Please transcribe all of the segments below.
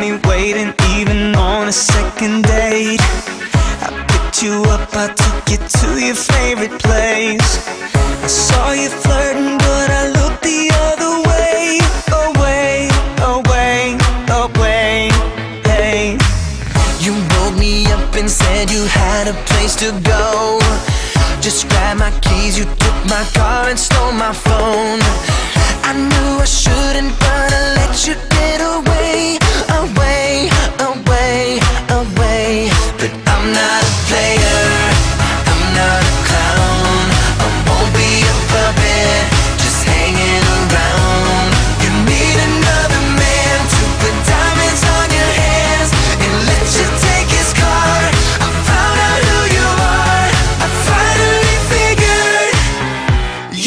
wasn't even on a second date. I picked you up, I took you to your favorite place. I saw you flirting, but I looked the other way, away, away, away. Hey. You woke me up and said you had a place to go. Just grabbed my keys, you took my car and stole my phone. I knew I shouldn't, but I let you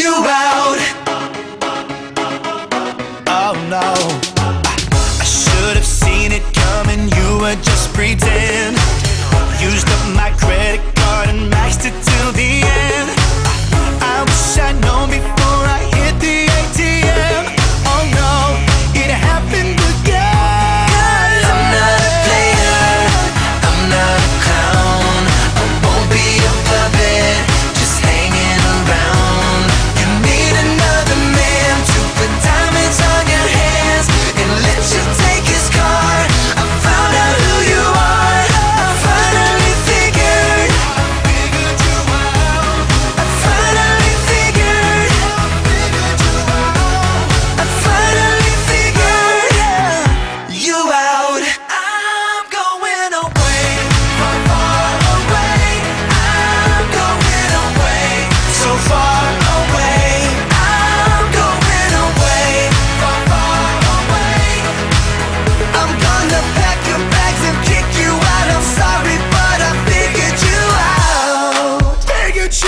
you out. Oh no, I, I should have seen it coming. You were just pretending.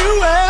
do it.